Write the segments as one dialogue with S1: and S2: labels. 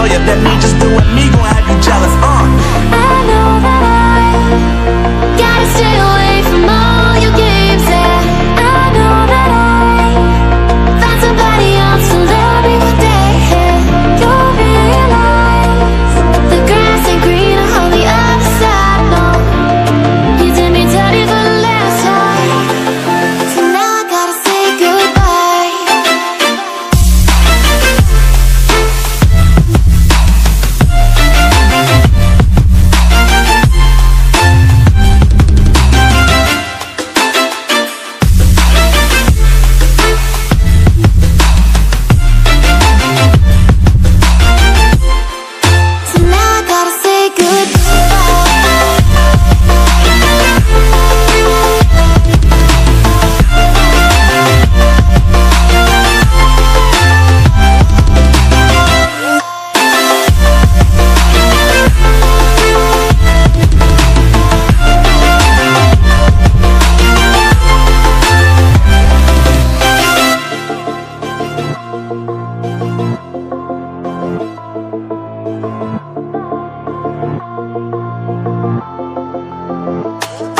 S1: tell you that me just doing me gon' have you jealous.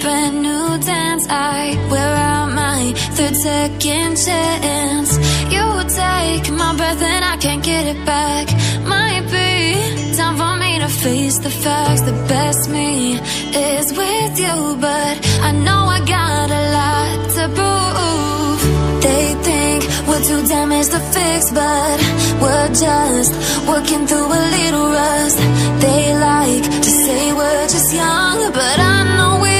S2: brand new dance. I wear out my third second chance. You take my breath and I can't get it back. Might be time for me to face the facts. The best me is with you, but I know I got we're too damaged to fix, but we're just working through a little rust. They like to say we're just young, but I know we